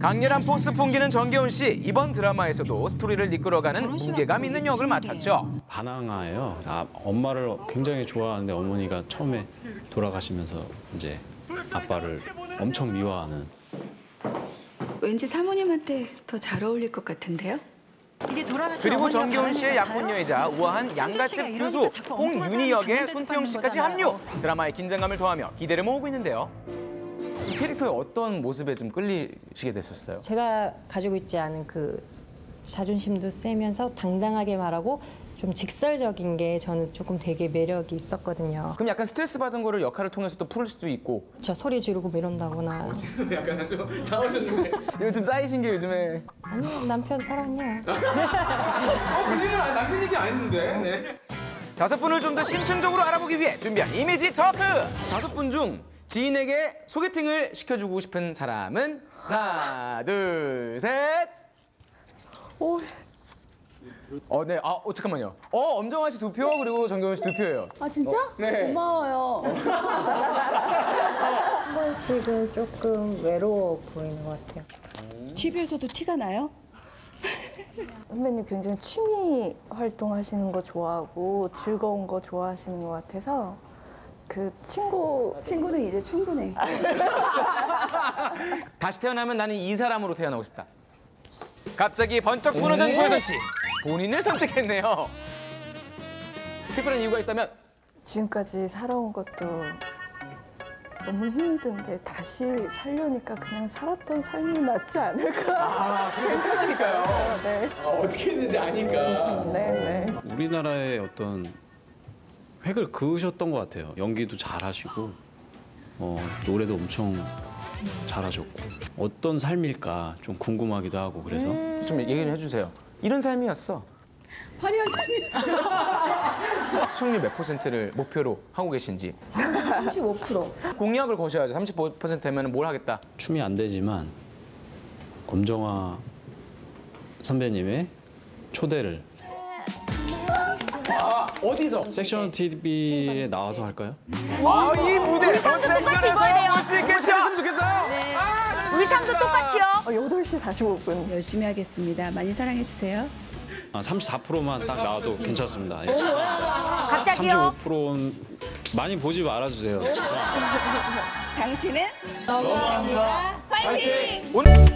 강렬한 포스 풍기는 정겨운 씨 이번 드라마에서도 스토리를 이끌어가는 무게감 있는 역을 맡았죠. 반항아예요. 아, 엄마를 굉장히 좋아하는데 어머니가 처음에 돌아가시면서 이제 아빠를 엄청 미워하는 왠지 사모님한테 더 잘 어울릴 것 같은데요? 그리고 정겨운 씨의 바라는 약혼 것 같아요? 여의자 우아한 이러니까 교수 홍윤희 역의 손태영 씨까지 합류. 드라마의 긴장감을 더하며 기대를 모으고 있는데요. 이 캐릭터의 어떤 모습에 좀 끌리시게 됐었어요? 제가 가지고 있지 않은 그 자존심도 세면서 당당하게 말하고 좀 직설적인 게 저는 조금 되게 매력이 있었거든요. 그럼 약간 스트레스 받은 거를 역할을 통해서 또 풀 수도 있고 저 소리 지르고 뭐 이런다거나 약간 좀 나오셨는데 요즘 쌓이신 게 요즘에 아니요 남편 사랑해요. 어, 그 질문 남편 얘기 아닌데. 네. 다섯 분을 좀 더 심층적으로 알아보기 위해 준비한 이미지 토크. 다섯 분 중 지인에게 소개팅을 시켜주고 싶은 사람은 하나, 둘, 셋. 어, 네. 아, 어, 잠깐만요. 어, 엄정화 씨 두 표, 그리고 정경훈 씨 두 표예요. 아 진짜? 네. 고마워요. 한 번씩은 조금 외로워 보이는 것 같아요. TV에서도 티가 나요? 선배님 굉장히 취미 활동하시는 거 좋아하고 즐거운 거 좋아하시는 것 같아서 그 친구 친구는 이제 충분해. 다시 태어나면 나는 이 사람으로 태어나고 싶다. 갑자기 번쩍 손을 든 구혜선 씨. 본인을 선택했네요. 특별한 이유가 있다면 지금까지 살아온 것도 너무 힘이 든데 다시 살려니까 그냥 살았던 삶이 낫지 않을까 생각하니까요. 네. 어떻게 했는지 아니까. 네, 네. 우리나라의 어떤 획을 그으셨던 것 같아요. 연기도 잘하시고 어, 노래도 엄청 잘하셨고 어떤 삶일까 좀 궁금하기도 하고 그래서 좀 얘기를 해주세요. 이런 삶이었어. 화려한 삶이었어요. 시청률 몇 퍼센트를 목표로 하고 계신지. 35%. 공약을 거셔야죠. 35% 되면 뭘 하겠다. 춤이 안 되지만 엄정화 선배님의 초대를 어디서? 섹션 TV에 나와서 할까요? 아, 이 무대 똑같이 입어야 돼요. 볼수 있겠죠? 했으면 좋겠어요. 의상도 똑같이요. 어, 8시 45분. 열심히 하겠습니다. 많이 사랑해 주세요. 아, 34%만 딱 나와도 괜찮습니다. 예. 갑자기요? 35%는 많이 보지 말아주세요. 당신은 화이팅! 오늘